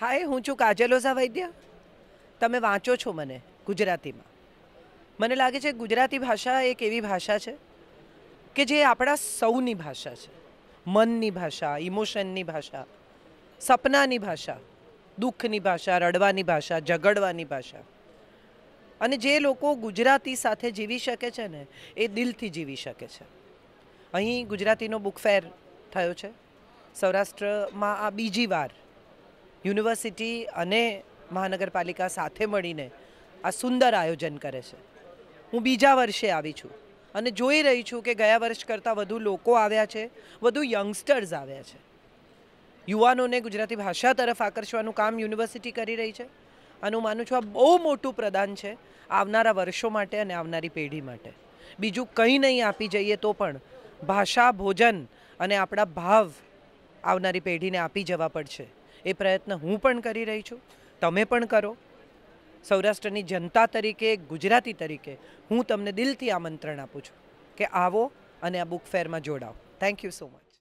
હાય, હું છું કાજલ ઓઝા વૈદ્ય. તમે વાંચો છો મને ગુજરાતીમાં. મને લાગે છે ગુજરાતી ભાષા એક એવી ભાષા છે કે જે આપણા સૌની ભાષા છે. મનની ભાષા, ઇમોશનની ભાષા, સપનાની ભાષા, દુઃખની ભાષા, રડવાની ભાષા, ઝઘડવાની ભાષા. અને જે લોકો ગુજરાતી સાથે જીવી શકે છે ને, એ દિલથી જીવી શકે છે. અહીં ગુજરાતીનો બુક ફેર થયો છે. સૌરાષ્ટ્રમાં આ બીજી વાર યુનિવર્સિટી અને મહાનગરપાલિકા સાથે મળીને આ સુંદર આયોજન કરે છે. હું બીજા વર્ષે આવી છું અને જોઈ રહી છું કે ગયા વર્ષ કરતાં વધુ લોકો આવ્યા છે, વધુ યંગસ્ટર્સ આવ્યા છે. યુવાનોને ગુજરાતી ભાષા તરફ આકર્ષવાનું કામ યુનિવર્સિટી કરી રહી છે અને હું માનું છું આ બહુ મોટું પ્રદાન છે આવનારા વર્ષો માટે અને આવનારી પેઢી માટે. બીજું કંઈ નહીં આપી જઈએ તો પણ ભાષા, ભોજન અને આપણા ભાવ આવનારી પેઢીને આપી જવા પડશે. એ પ્રયત્ન હું પણ કરી રહી છું. તમે પણ કરો. સૌરાષ્ટ્રની જનતા તરીકે, ગુજરાતી તરીકે હું તમને દિલથી આમંત્રણ આપું છું કે આવો અને આ બુક ફેરમાં જોડાઓ. Thank you so much